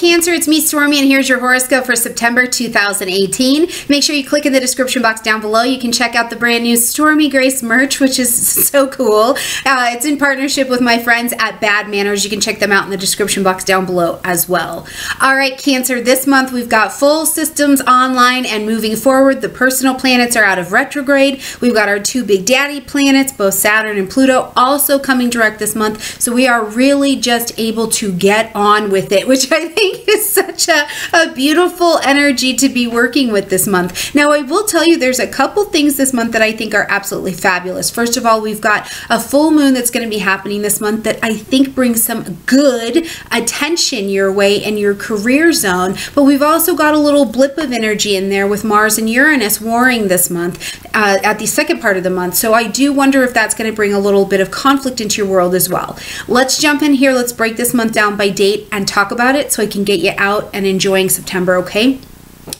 Cancer, it's me, Stormie, and here's your horoscope for September 2018. Make sure you click in the description box down below. You can check out the brand new Stormie Grace merch, which is so cool. Uh, it's in partnership with my friends at Bad Manners. You can check them out in the description box down below as well. All right, Cancer, this month we've got full systems online and moving forward. The personal planets are out of retrograde. We've got our two big daddy planets, both Saturn and Pluto, also coming direct this month. So we are really just able to get on with it, which I think is such a, a beautiful energy to be working with this month. Now, I will tell you there's a couple things this month that I think are absolutely fabulous. First of all, we've got a full moon that's going to be happening this month that I think brings some good attention your way in your career zone, but we've also got a little blip of energy in there with Mars and Uranus warring this month uh, at the second part of the month. So I do wonder if that's going to bring a little bit of conflict into your world as well. Let's jump in here. Let's break this month down by date and talk about it so I can get you out and enjoying September, okay?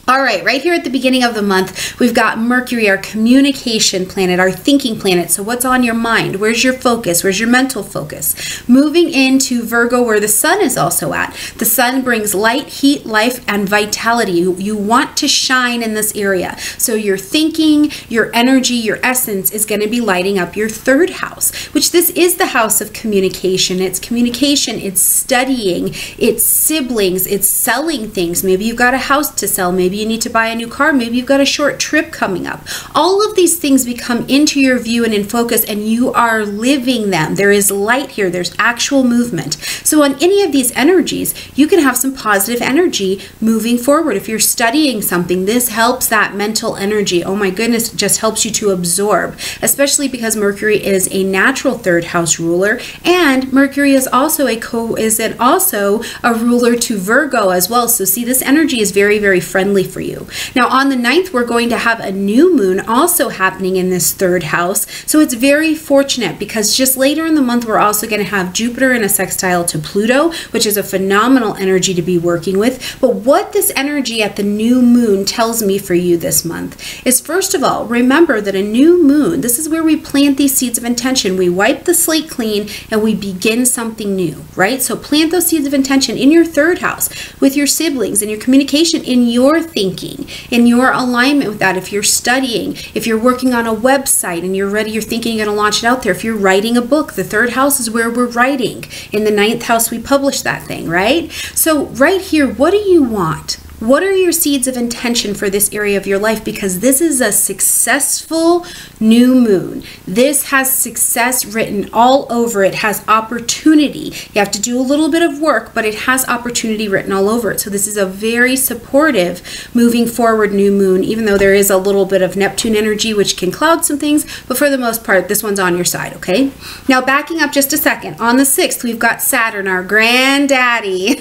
All right, right here at the beginning of the month, we've got Mercury, our communication planet, our thinking planet. So, what's on your mind? Where's your focus? Where's your mental focus? Moving into Virgo, where the sun is also at. The sun brings light, heat, life, and vitality. You, you want to shine in this area. So, your thinking, your energy, your essence is going to be lighting up your third house, which this is the house of communication. It's communication, it's studying, it's siblings, it's selling things. Maybe you've got a house to sell, maybe you need to buy a new car, maybe you've got a short trip coming up. All of these things become into your view and in focus, and you are living them. There is light here, there's actual movement. So, on any of these energies, you can have some positive energy moving forward. If you're studying something, this helps that mental energy. Oh my goodness, just helps you to absorb, especially because Mercury is a natural third house ruler, and Mercury is also a co is it also a ruler to Virgo as well. So, see, this energy is very, very friendly for you. Now, on the 9th, we're going to have a new moon also happening in this third house. So it's very fortunate because just later in the month, we're also going to have Jupiter in a sextile to Pluto, which is a phenomenal energy to be working with. But what this energy at the new moon tells me for you this month is first of all, remember that a new moon, this is where we plant these seeds of intention. We wipe the slate clean and we begin something new, right? So plant those seeds of intention in your third house with your siblings and your communication in your thinking, in your alignment with that. If you're studying, if you're working on a website and you're ready, you're thinking you're going to launch it out there. If you're writing a book, the third house is where we're writing. In the ninth house, we publish that thing, right? So, right here, what do you want? What are your seeds of intention for this area of your life? Because this is a successful new moon. This has success written all over it, has opportunity. You have to do a little bit of work, but it has opportunity written all over it. So this is a very supportive moving forward new moon, even though there is a little bit of Neptune energy, which can cloud some things, but for the most part, this one's on your side, okay? Now backing up just a second, on the 6th, we've got Saturn, our granddaddy,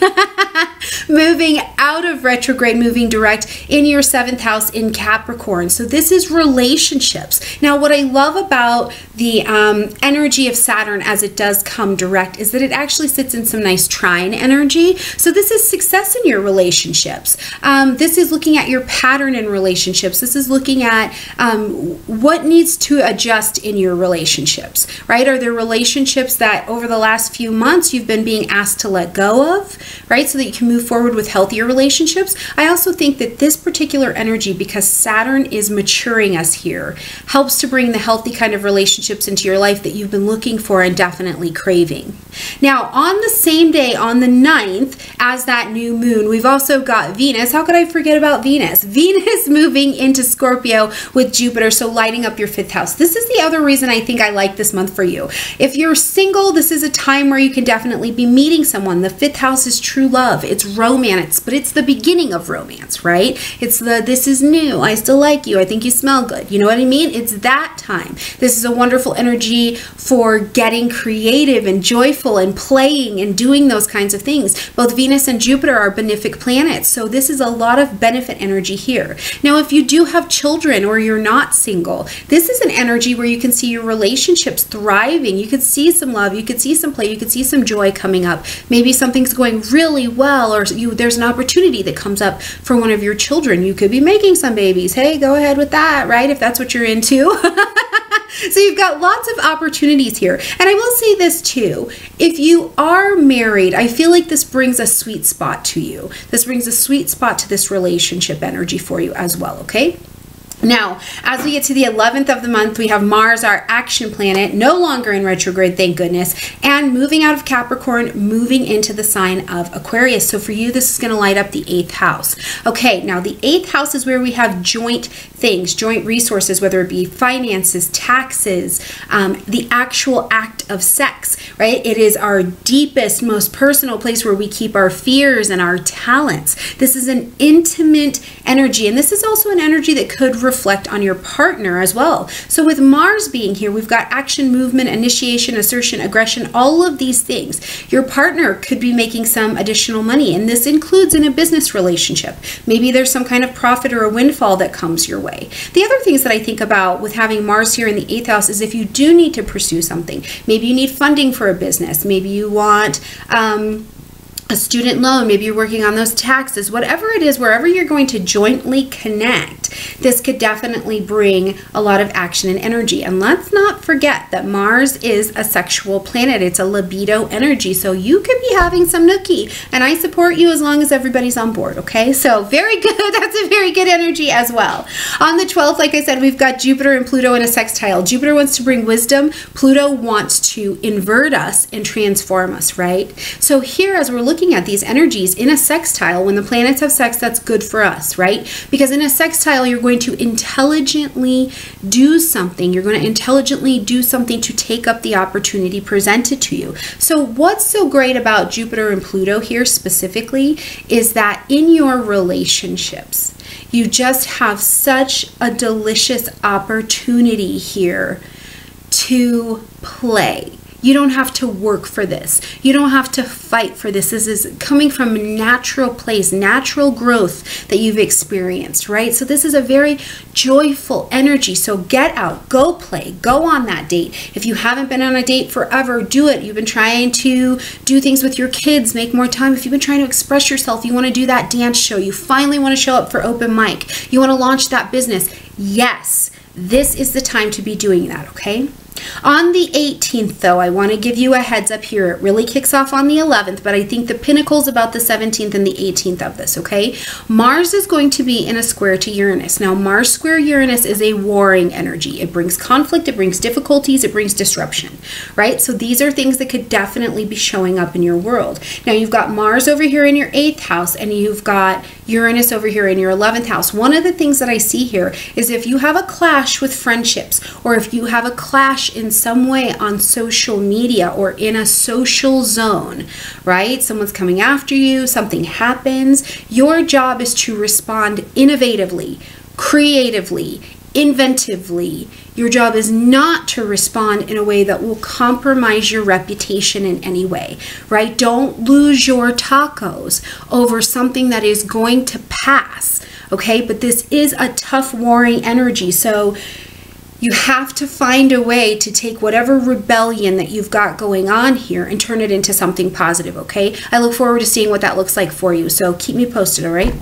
moving out of retrograde moving direct in your seventh house in Capricorn. So this is relationships. Now, what I love about the um, energy of Saturn as it does come direct is that it actually sits in some nice trine energy. So this is success in your relationships. Um, this is looking at your pattern in relationships. This is looking at um, what needs to adjust in your relationships, right? Are there relationships that over the last few months you've been being asked to let go of, right? So that you can move forward with healthier relationships. I also think that this particular energy, because Saturn is maturing us here, helps to bring the healthy kind of relationships into your life that you've been looking for and definitely craving. Now, on the same day, on the 9th, as that new moon, we've also got Venus. How could I forget about Venus? Venus moving into Scorpio with Jupiter, so lighting up your fifth house. This is the other reason I think I like this month for you. If you're single, this is a time where you can definitely be meeting someone. The fifth house is true love, it's romance, but it's the beginning beginning of romance, right? It's the this is new. I still like you. I think you smell good. You know what I mean? It's that time. This is a wonderful energy for getting creative and joyful and playing and doing those kinds of things. Both Venus and Jupiter are benefic planets, so this is a lot of benefit energy here. Now, if you do have children or you're not single, this is an energy where you can see your relationships thriving. You could see some love, you could see some play, you could see some joy coming up. Maybe something's going really well or you there's an opportunity that comes comes up for one of your children. You could be making some babies. Hey, go ahead with that, right? If that's what you're into. so you've got lots of opportunities here. And I will say this too. If you are married, I feel like this brings a sweet spot to you. This brings a sweet spot to this relationship energy for you as well, okay? Now, as we get to the 11th of the month, we have Mars, our action planet, no longer in retrograde, thank goodness, and moving out of Capricorn, moving into the sign of Aquarius. So for you, this is going to light up the eighth house. Okay, now the eighth house is where we have joint things, joint resources, whether it be finances, taxes, um, the actual act of sex, right? It is our deepest, most personal place where we keep our fears and our talents. This is an intimate energy, and this is also an energy that could reflect on your partner as well. So with Mars being here, we've got action, movement, initiation, assertion, aggression, all of these things. Your partner could be making some additional money, and this includes in a business relationship. Maybe there's some kind of profit or a windfall that comes your way. The other things that I think about with having Mars here in the eighth house is if you do need to pursue something, maybe you need funding for a business, maybe you want um, a student loan, maybe you're working on those taxes, whatever it is, wherever you're going to jointly connect, this could definitely bring a lot of action and energy. And let's not forget that Mars is a sexual planet, it's a libido energy. So you could be having some nookie, and I support you as long as everybody's on board, okay? So very good. That's a very good energy as well. On the 12th, like I said, we've got Jupiter and Pluto in a sextile. Jupiter wants to bring wisdom, Pluto wants to invert us and transform us, right? So here, as we're looking looking at these energies in a sextile, when the planets have sex, that's good for us, right? Because in a sextile, you're going to intelligently do something. You're going to intelligently do something to take up the opportunity presented to you. So, what's so great about Jupiter and Pluto here specifically is that in your relationships, you just have such a delicious opportunity here to play you don't have to work for this. You don't have to fight for this. This is coming from a natural place, natural growth that you've experienced, right? So this is a very joyful energy. So get out, go play, go on that date. If you haven't been on a date forever, do it. You've been trying to do things with your kids, make more time. If you've been trying to express yourself, you want to do that dance show, you finally want to show up for open mic, you want to launch that business. Yes, this is the time to be doing that, okay? On the 18th, though, I want to give you a heads up here. It really kicks off on the 11th, but I think the pinnacle's about the 17th and the 18th of this, okay? Mars is going to be in a square to Uranus. Now, Mars square Uranus is a warring energy. It brings conflict, it brings difficulties, it brings disruption, right? So these are things that could definitely be showing up in your world. Now, you've got Mars over here in your 8th house, and you've got Uranus over here in your 11th house. One of the things that I see here is if you have a clash with friendships, or if you have a clash in some way on social media or in a social zone, right? Someone's coming after you, something happens. Your job is to respond innovatively, creatively, inventively. Your job is not to respond in a way that will compromise your reputation in any way, right? Don't lose your tacos over something that is going to pass, okay? But this is a tough, warring energy. So, you have to find a way to take whatever rebellion that you've got going on here and turn it into something positive, okay? I look forward to seeing what that looks like for you. So keep me posted, all right?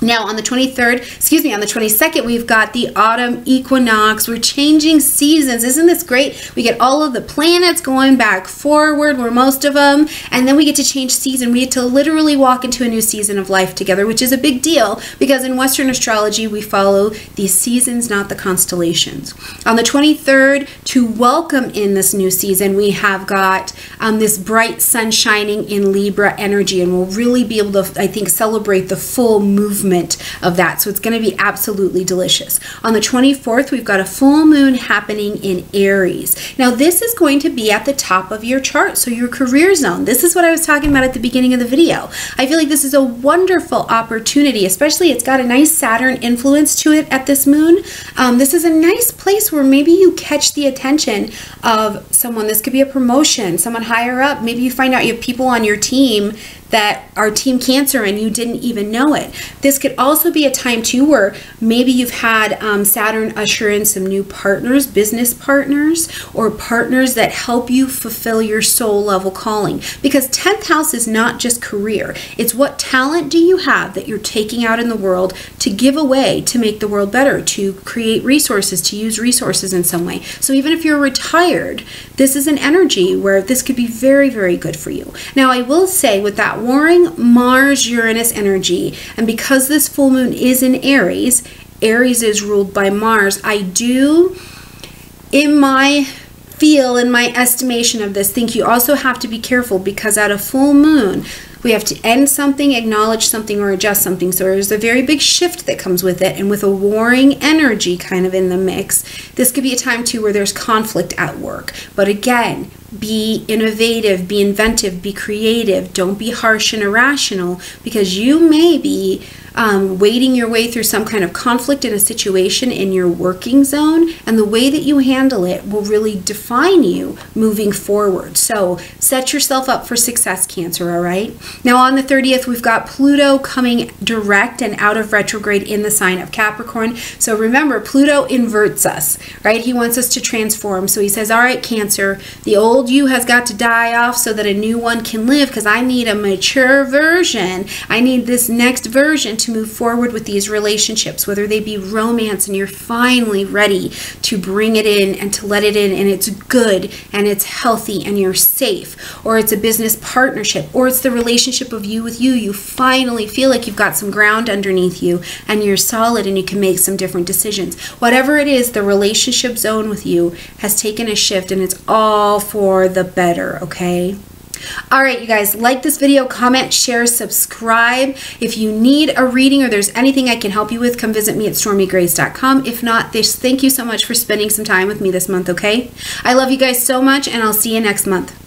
Now, on the 23rd, excuse me, on the 22nd, we've got the autumn equinox. We're changing seasons. Isn't this great? We get all of the planets going back forward, where most of them, and then we get to change season. We get to literally walk into a new season of life together, which is a big deal because in Western astrology, we follow the seasons, not the constellations. On the 23rd, to welcome in this new season, we have got um, this bright sun shining in Libra energy, and we'll really be able to, I think, celebrate the full movement movement of that. So it's going to be absolutely delicious. On the 24th, we've got a full moon happening in Aries. Now, this is going to be at the top of your chart, so your career zone. This is what I was talking about at the beginning of the video. I feel like this is a wonderful opportunity, especially it's got a nice Saturn influence to it at this moon. Um, this is a nice place where maybe you catch the attention of someone. This could be a promotion, someone higher up. Maybe you find out you have people on your team that are team cancer and you didn't even know it. This could also be a time too where maybe you've had um, Saturn usher in some new partners, business partners, or partners that help you fulfill your soul level calling. Because 10th house is not just career, it's what talent do you have that you're taking out in the world to give away to make the world better, to create resources, to use resources in some way. So even if you're retired, this is an energy where this could be very, very good for you. Now, I will say with that warring Mars Uranus energy, and because this full moon is in Aries, Aries is ruled by Mars, I do, in my feel, in my estimation of this, think you also have to be careful because at a full moon, we have to end something, acknowledge something, or adjust something. So there's a very big shift that comes with it. And with a warring energy kind of in the mix, this could be a time too where there's conflict at work. But again, be innovative, be inventive, be creative. Don't be harsh and irrational because you may be um, wading your way through some kind of conflict in a situation in your working zone, and the way that you handle it will really define you moving forward. So set yourself up for success, Cancer, all right? Now, on the 30th, we've got Pluto coming direct and out of retrograde in the sign of Capricorn. So remember, Pluto inverts us, right? He wants us to transform. So he says, All right, Cancer, the old you has got to die off so that a new one can live because I need a mature version. I need this next version to move forward with these relationships, whether they be romance and you're finally ready to bring it in and to let it in and it's good and it's healthy and you're safe, or it's a business partnership, or it's the relationship of you with you. You finally feel like you've got some ground underneath you and you're solid and you can make some different decisions. Whatever it is, the relationship zone with you has taken a shift and it's all for the better, okay? All right, you guys, like this video, comment, share, subscribe. If you need a reading or there's anything I can help you with, come visit me at stormiegrace.com. If not, this, thank you so much for spending some time with me this month, okay? I love you guys so much, and I'll see you next month.